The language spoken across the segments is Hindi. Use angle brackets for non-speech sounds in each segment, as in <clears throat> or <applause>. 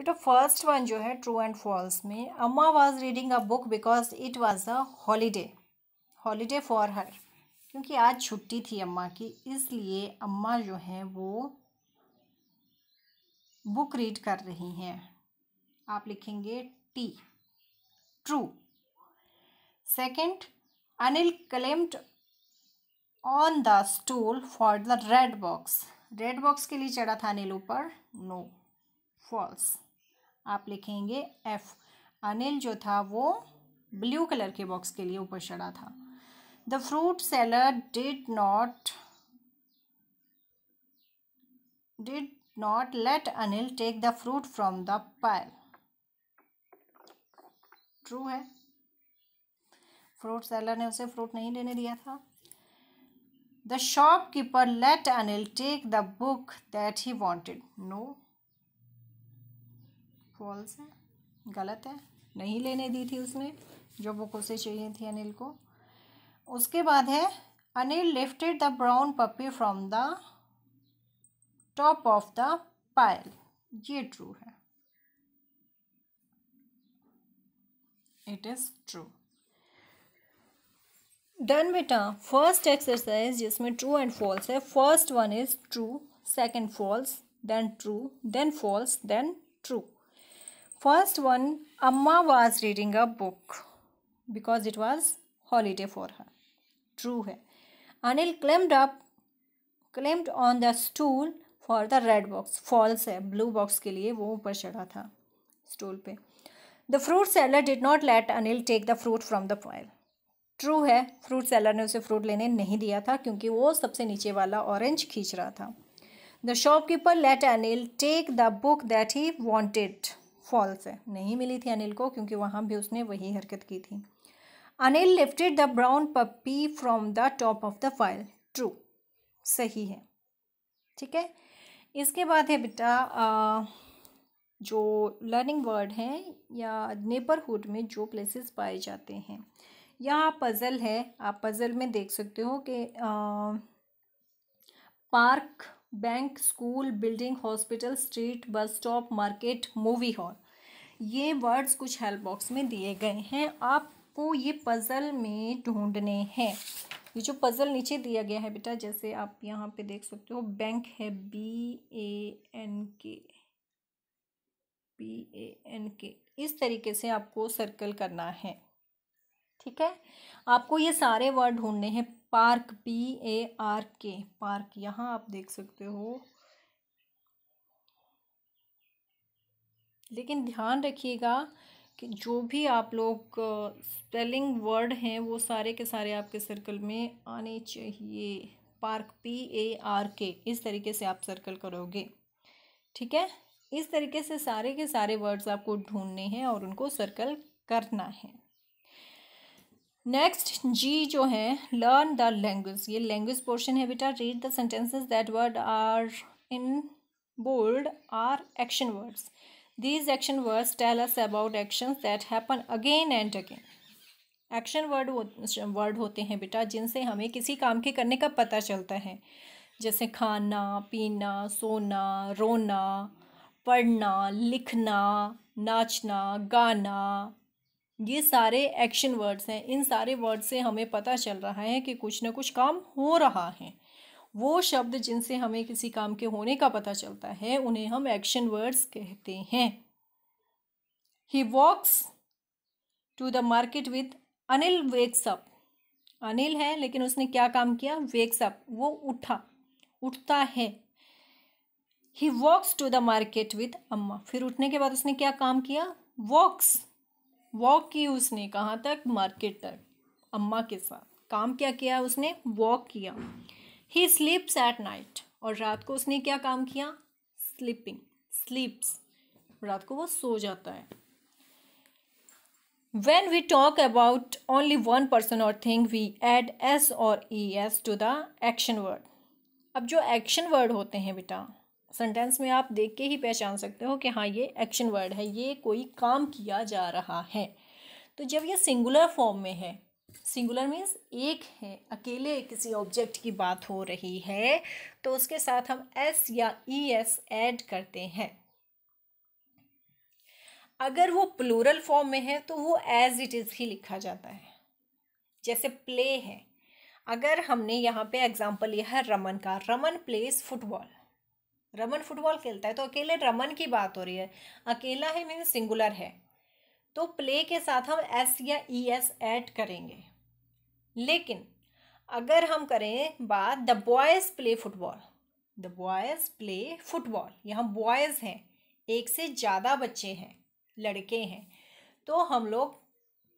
बेटा फ़र्स्ट वन जो है ट्रू एंड फॉल्स में Amma was reading a book because it was a holiday holiday for her क्योंकि आज छुट्टी थी अम्मा की, इसलिए अम्मा जो हैं वो बुक रीड कर रही हैं। आप लिखेंगे T true second Anil climbed on the stool for the red box red box के लिए चढ़ा था अनिल ऊपर? नो फॉल्स आप लिखेंगे एफ़ अनिल जो था वो ब्लू कलर के बॉक्स के लिए ऊपर चढ़ा था। The fruit seller did not did not let Anil take the fruit from the pile true है। फ्रूट सेलर ने उसे फ्रूट नहीं लेने दिया था। The shopkeeper let Anil take the book that he wanted no false है। गलत है। नहीं लेने दी थी उसने, जो बुक उसे चाहिए थी अनिल को। उसके बाद है, Anil lifted the brown puppy from the top of the pile ये ट्रू है। इट इज़ ट्रू डन बेटा। फ़र्स्ट एक्सरसाइज जिसमें ट्रू एंड फॉल्स है। First one is true second false then true then false then true First one, Amma was reading a book because it was holiday for her. True है. Anil climbed up, climbed on the stool for the red box. False है. Blue box के लिए वो ऊपर चढ़ा था stool पे. The fruit seller did not let Anil take the fruit from the pile. True है फ्रूट सेलर ने उसे फ्रूट लेने नहीं दिया था क्योंकि वो सबसे नीचे वाला ऑरेंज खींच रहा था the shopkeeper let Anil take the book that he wanted false है। नहीं मिली थी अनिल को, क्योंकि वहाँ भी उसने वही हरकत की थी। Anil lifted the brown puppy from the top of the pile true सही है। ठीक है? इसके बाद है बेटा जो लर्निंग वर्ड हैं या नेबरहुड में जो प्लेसेस पाए जाते हैं। यहाँ पज़ल है। आप पज़ल में देख सकते हो कि park bank, school, building, hospital, street, bus stop, market, movie hall. ये वर्ड्स कुछ हेल्प बॉक्स में दिए गए हैं। आपको ये पज़ल में ढूँढने हैं। ये जो पज़ल नीचे दिया गया है बेटा, जैसे आप यहाँ पे देख सकते हो बैंक है B A N K B A N K इस तरीके से आपको सर्कल करना है। ठीक है? आपको ये सारे वर्ड ढूँढने हैं। Park P A R K park, यहाँ आप देख सकते हो। लेकिन ध्यान रखिएगा कि जो भी आप लोग स्पेलिंग वर्ड हैं, वो सारे के सारे आपके सर्कल में आने चाहिए। Park P A R K इस तरीके से आप सर्कल करोगे। ठीक है? इस तरीके से सारे के सारे वर्ड्स आपको ढूँढने हैं और उनको सर्कल करना है। नेक्स्ट जी जो है लर्न द लैंग्वेज ये लैंग्वेज पोर्शन है बेटा read the sentences that word are in bold are action words these action words tell us about actions that happen again and again action word word होते हैं बेटा, जिनसे हमें किसी काम के करने का पता चलता है। जैसे खाना, पीना, सोना, रोना, पढ़ना, लिखना, नाचना, गाना ये सारे एक्शन वर्ड्स हैं। इन सारे वर्ड से हमें पता चल रहा है कि कुछ ना कुछ काम हो रहा है। वो शब्द जिनसे हमें किसी काम के होने का पता चलता है, उन्हें हम एक्शन वर्ड्स कहते हैं। He walks to the market with Anil wakes up Anil है, लेकिन उसने क्या काम किया? वेक्सअप वो उठा। उठता है। He walks to the market with अम्मा फिर उठने के बाद उसने क्या काम किया? वॉक्स वॉक की उसने कहाँ तक? मार्केट तक। अम्मा के साथ। काम क्या किया उसने? वॉक किया। ही स्लीप्स एट नाइट और रात को उसने क्या काम किया? स्लीपिंग स्लीप्स रात को वो सो जाता है। When we talk about only one person or thing we add s or e s to the action word अब जो एक्शन वर्ड होते हैं बेटा सेंटेंस में आप देख के ही पहचान सकते हो कि हाँ ये एक्शन वर्ड है, ये कोई काम किया जा रहा है। तो जब ये सिंगुलर फॉर्म में है सिंगुलर मीन्स एक है, अकेले किसी ऑब्जेक्ट की बात हो रही है तो उसके साथ हम एस या ई एस ऐड करते हैं। अगर वो प्लूरल फॉर्म में है तो वो एज इट इज़ ही लिखा जाता है। जैसे प्ले है। अगर हमने यहाँ पे एग्जांपल लिया है, रमन का, Raman plays football Raman football खेलता है तो अकेले रमन की बात हो रही है। अकेला है मीन सिंगुलर है। तो प्ले के साथ हम एस या ई एस ऐड करेंगे। लेकिन अगर हम करें बात the boys play football the boys play football यहाँ बॉयज़ हैं। एक से ज़्यादा बच्चे हैं। लड़के हैं। तो हम लोग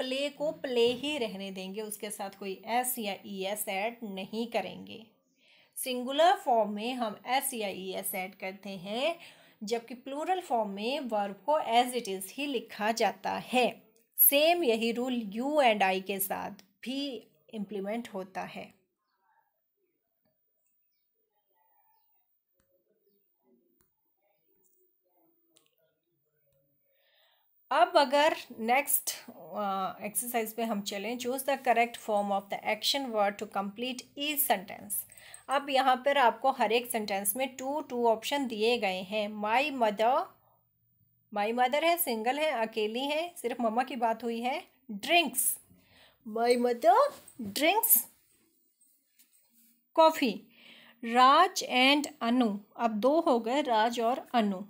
प्ले को प्ले ही रहने देंगे। उसके साथ कोई एस या ई एस ऐड नहीं करेंगे। सिंगुलर फॉर्म में हम एस या ई एस ऐड करते हैं, जबकि प्लूरल फॉर्म में वर्ब को एज इट इज़ ही लिखा जाता है। सेम यही रूल यू एंड आई के साथ भी इम्प्लीमेंट होता है। अब अगर नेक्स्ट एक्सरसाइज पे हम चलें choose the correct form of the action word to complete each sentence अब यहाँ पर आपको हर एक सेंटेंस में टू टू ऑप्शन दिए गए हैं। माई मदर माई मदर है सिंगल है, अकेली है, सिर्फ़ मम्मा की बात हुई है। Drinks my mother drinks coffee Raj and Anu अब दो हो गए राज और अनु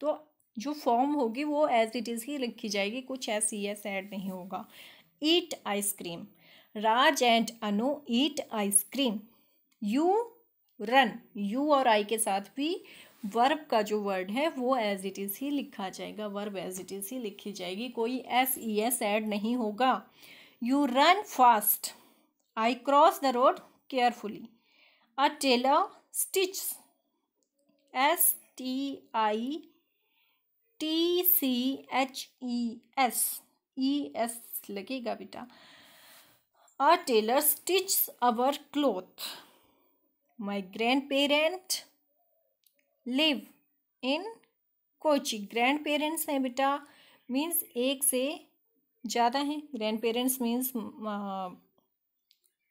तो जो फॉर्म होगी वो एज इट इज़ ही लिखी जाएगी, कुछ ऐसी एस ऐड नहीं होगा। Eat ice cream Raj and Anu eat ice cream you run you और आई के साथ भी वर्ब का जो वर्ड है, वो एज इट इज़ ही लिखा जाएगा। वर्ब एज इट इज़ ही लिखी जाएगी। कोई एस ई एस ऐड नहीं होगा। You run fast I cross the road carefully a tailor stitch s t i t c h e s e s लगेगा बेटा। A tailor stitch our cloth grandparent live in Kochi grandparents हैं बेटा मीन्स एक से ज़्यादा हैं। Grandparents means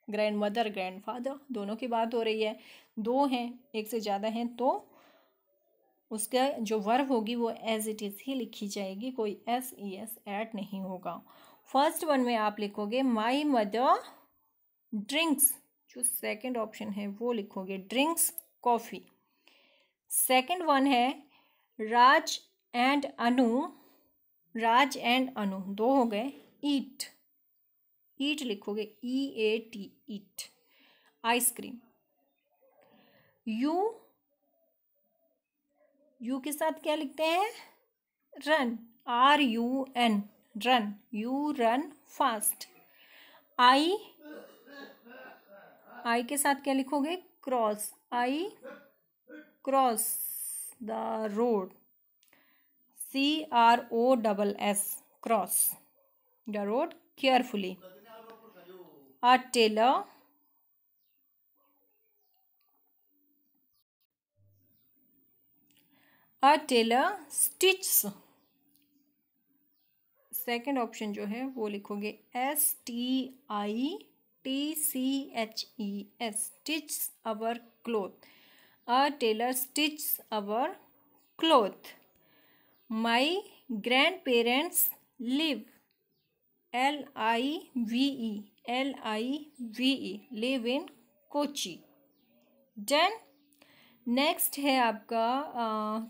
grandmother grandfather दोनों की बात हो रही है। दो हैं, एक से ज़्यादा हैं तो उसका जो वर्ब होगी वो एज इट इज़ ही लिखी जाएगी। कोई एस ई एस ऐड नहीं होगा। फ़र्स्ट वन में आप लिखोगे माई मदर ड्रिंक्स जो सेकंड ऑप्शन है, वो लिखोगे ड्रिंक्स कॉफ़ी सेकंड वन है राज एंड अनु राज एंड अनु दो हो गए. ईट ईट लिखोगे e a t eat ice cream you you के साथ क्या लिखते हैं? Run r u n run you run fast I I के साथ क्या लिखोगे? Cross I cross the road c r o double s cross the road carefully a tailor a tailor stitches. Second option जो है, वो लिखोगे s t i t c h e s stitch our cloth a tailor stitch our cloth my grandparents live l i v e l i v e live in Kochi done next है आपका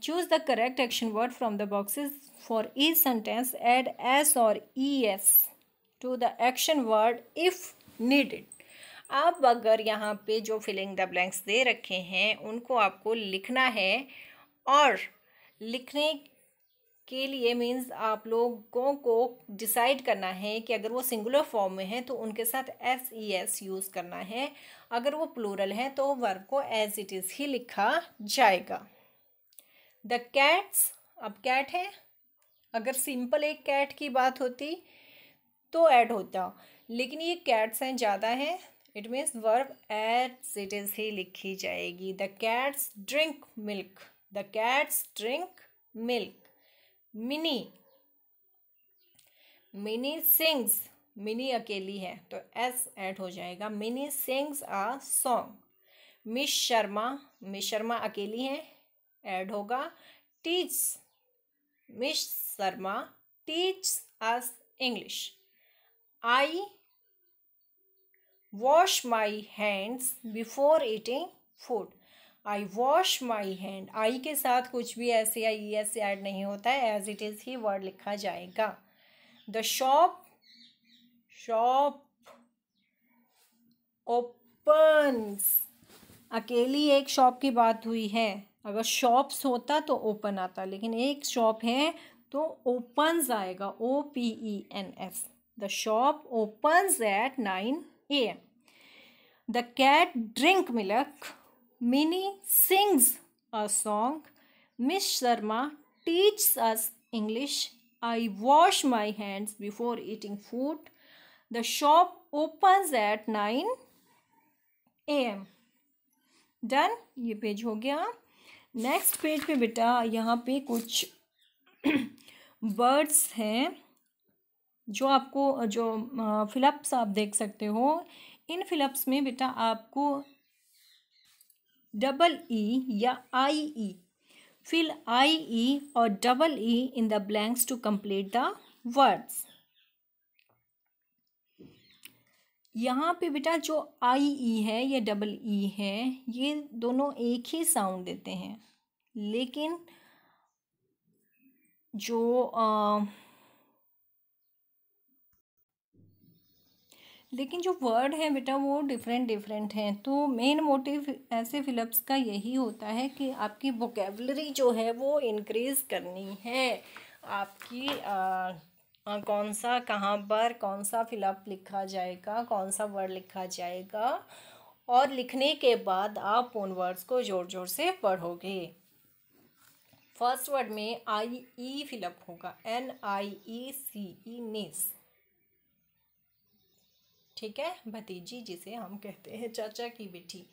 choose the correct action word from the boxes for each sentence add s or e s to the action word if needed अब अगर यहाँ पे जो फिलिंग द ब्लैंक्स दे रखे हैं, उनको आपको लिखना है और लिखने के लिए मीन्स आप लोगों को डिसाइड करना है कि अगर वो सिंगुलर फॉर्म में है तो उनके साथ एस ई एस यूज़ करना है। अगर वो प्लूरल है तो वर्ब को एज इट इज़ ही लिखा जाएगा। द कैट्स अब कैट है। अगर सिंपल एक कैट की बात होती तो ऐड होता। लेकिन ये कैट्स हैं, ज़्यादा हैं। It means verb eat it is ही लिखी जाएगी। The cats drink milk the cats drink milk Mini Mini sings Mini अकेली है तो एस ऐड हो जाएगा। Mini sings a song miss Sharma miss Sharma अकेली हैं ऐड होगा। Teach miss Sharma teach us English I wash my hands before eating food. I wash my hand I के साथ कुछ भी ऐसे या ई एस ऐड नहीं होता है एज इट इज़ ही वर्ड लिखा जाएगा. द शॉप शॉप ओपन्स अकेली एक शॉप की बात हुई है। अगर शॉप्स होता तो ओपन आता, लेकिन एक शॉप है तो ओपन्स आएगा o p e n s the shop opens at nine a the cat drink milk Mini sings a song miss Sharma teach us English I wash my hands before eating food the shop opens at nine a m done ये पेज हो गया। नेक्स्ट पेज पे बेटा यहाँ पे कुछ <clears throat> बर्ड्स हैं। जो आपको जो फिलअप्स आप देख सकते हो इन फिलअप्स में बेटा आपको डबल ई या आई ई fill i e or double e in the blanks to complete the words. यहाँ पे बेटा जो आई ई है या डबल ई है ये दोनों एक ही साउंड देते हैं। लेकिन जो आ, लेकिन जो वर्ड है बेटा वो डिफरेंट डिफरेंट हैं। तो मेन मोटिव ऐसे फिलप्स का यही होता है कि आपकी वोकेबलरी जो है वो इंक्रीज़ करनी है। आपकी आ, आ, कौन सा कहाँ पर कौन सा फिलअप लिखा जाएगा कौन सा वर्ड लिखा जाएगा और लिखने के बाद आप उन वर्ड्स को ज़ोर ज़ोर से पढ़ोगे। फ़र्स्ट वर्ड में आई ई फिलअप होगा। N i e c e niece ठीक है? भतीजी जिसे हम कहते हैं, चाचा की बेटी।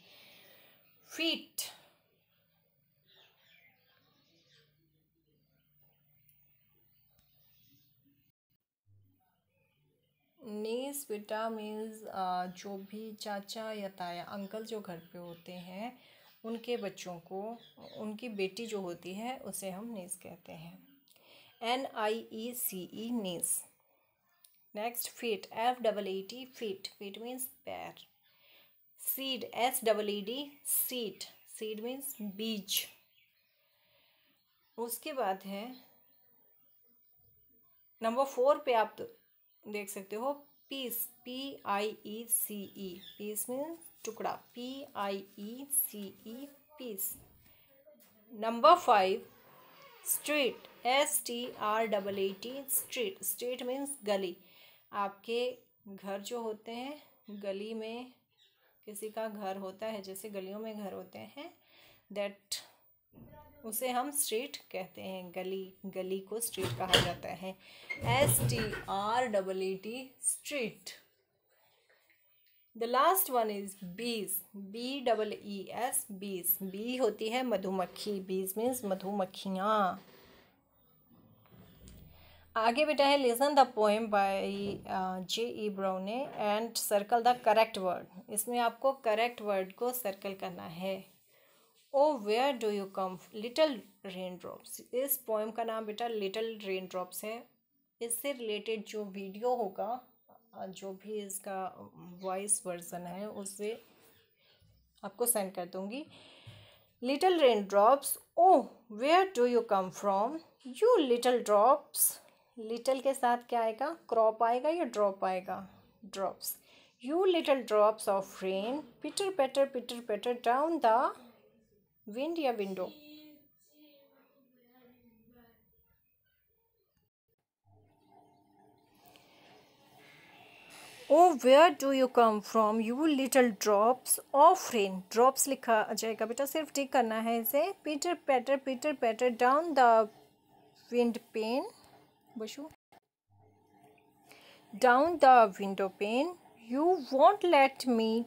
फीट नीस बेटा मीन्स जो भी चाचा या ताया, अंकल जो घर पे होते हैं, उनके बच्चों को, उनकी बेटी जो होती है, उसे हम नीस कहते हैं। N i e c e niece next feet f double e t feet feet means पैर seed s double e d seed seed means बीज उसके बाद है नंबर फोर पे आप देख सकते हो piece p i e c e piece mean टुकड़ा. P i e c e piece number five street s t r double a t street street means गली. आपके घर जो होते हैं, गली में किसी का घर होता है, जैसे गलियों में घर होते हैं दैट उसे हम स्ट्रीट कहते हैं, गली गली को स्ट्रीट कहा जाता है। S t r double e t street the last one is bees b double e s bees bee होती है मधुमक्खी बीज मीन्स मधुमक्खियाँ। आगे बेटा है listen the poem by J E Browne and circle the correct word इसमें आपको करेक्ट वर्ड को सर्कल करना है। O where do you come little raindrops poem का नाम बेटा लिटल रेन ड्रॉप्स है। इससे रिलेटेड जो वीडियो होगा जो भी इसका वॉइस वर्जन है उससे आपको सेंड कर दूँगी। Little raindrops O where do you come from you little drops little के साथ क्या आएगा? क्रॉप आएगा या ड्रॉप आएगा? Drops. You little drops of rain, pitter patter pitter patter, down the wind या window. O where do you come from you little drops of rain. Drops लिखा जाएगा, बेटा, सिर्फ़ टिक करना है इसे। Pitter patter pitter patter, down the window pane. Bashu. Down the window pane. You won't let me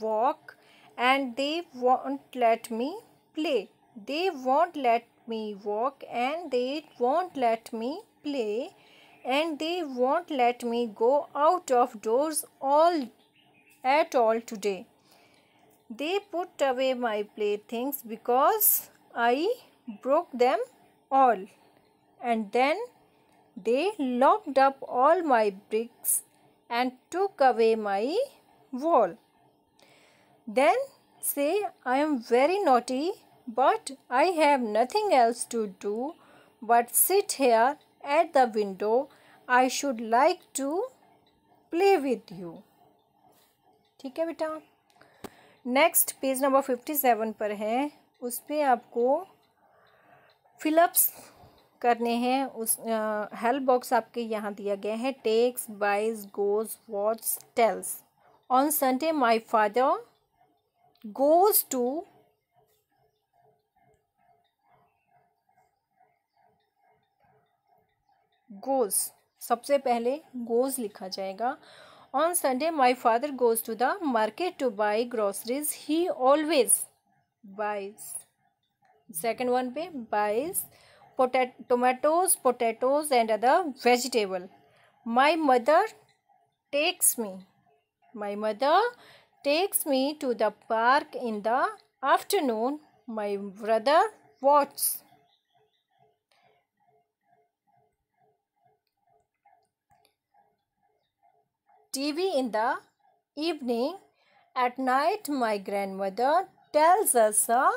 walk and they won't let me play. They won't let me walk and they won't let me play and they won't let me go out of doors all at all today. They put away my playthings because I broke them all. And then they locked up all my bricks and took away my wall. Then say, I am very naughty, but I have nothing else to do but sit here at the window. I should like to play with you. ठीक है बेटा next page number fifty seven पर है उस पर आपको फिलअप्स करने हैं, उस हेल्प बॉक्स आपके यहाँ दिया गया है। Takes buys goes watches tells on Sunday my father goes to goes सबसे पहले गोज लिखा जाएगा। On Sunday my father goes to the market to buy groceries he always buys second one पे buys tomatoes, potatoes and other vegetable. My mother takes me. My mother takes me to the park in the afternoon. My brother watches. TV in the evening. At night, my grandmother tells us a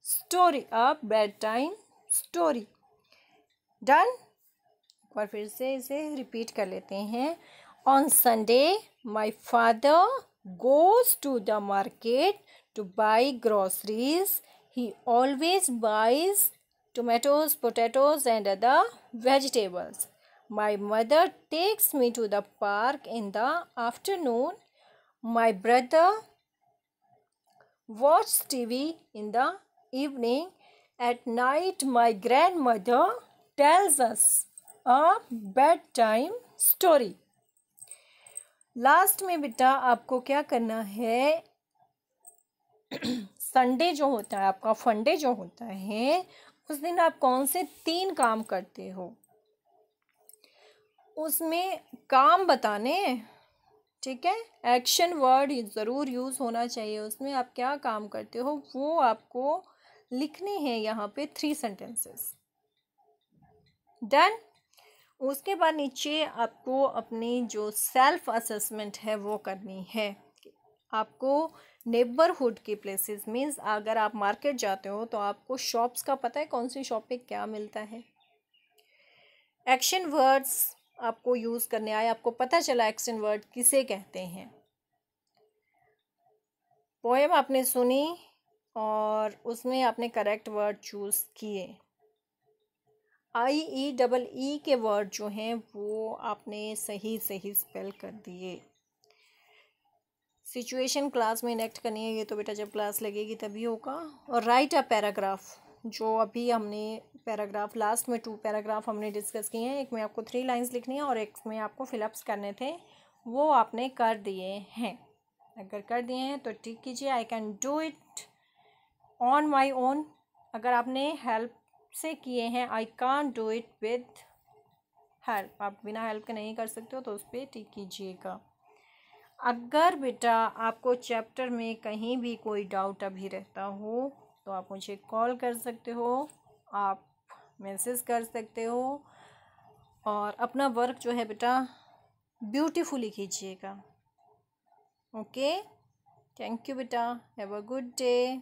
story, a bedtime story. Done एक बार फिर से इसे रिपीट कर लेते हैं। On Sunday my father goes to the market to buy groceries he always buys tomatoes potatoes and other vegetables my mother takes me to the park in the afternoon my brother watch T V in the evening at night my grandmother tells us a bedtime story. Last में बेटा आपको क्या करना है? <clears throat> संडे जो होता है, आपका फंडे जो होता है, उस दिन आप कौन से तीन काम करते हो? उसमें काम बताने, ठीक है? एक्शन वर्ड ज़रूर यूज़ होना चाहिए उसमें आप क्या काम करते हो, वो आपको लिखने हैं यहाँ पे थ्री सेंटेंसेस डन उसके बाद नीचे आपको अपनी जो सेल्फ असेसमेंट है वो करनी है। आपको नेबरहुड के प्लेसेस मीन्स अगर आप मार्केट जाते हो तो आपको शॉप्स का पता है कौन सी शॉप पे क्या मिलता है। एक्शन वर्ड्स आपको यूज़ करने आए, आपको पता चला एक्शन वर्ड किसे कहते हैं। पोएम आपने सुनी और उसमें आपने करेक्ट वर्ड चूज़ किए। आई ई डबल ई के वर्ड जो हैं, वो आपने सही सही स्पेल कर दिए। सिचुएशन क्लास में नेक्ट करनी है ये तो बेटा जब क्लास लगेगी तभी होगा। और राइट अ पैराग्राफ जो अभी हमने पैराग्राफ लास्ट में टू पैराग्राफ हमने डिस्कस किए हैं, एक में आपको थ्री लाइंस लिखनी है और एक में आपको फिलअप्स करने थे, वो आपने कर दिए हैं। अगर कर दिए हैं तो ठीक कीजिए I can do it on my own अगर आपने हेल्प से किए हैं। I can do it with help आप बिना हेल्प के नहीं कर सकते हो तो उस पर टिक कीजिएगा। अगर बेटा आपको चैप्टर में कहीं भी कोई डाउट अभी रहता हो तो आप मुझे कॉल कर सकते हो, आप मैसेज कर सकते हो, और अपना वर्क जो है बेटा ब्यूटीफुली कीजिएगा। ओके थैंक यू बेटा. Have a good day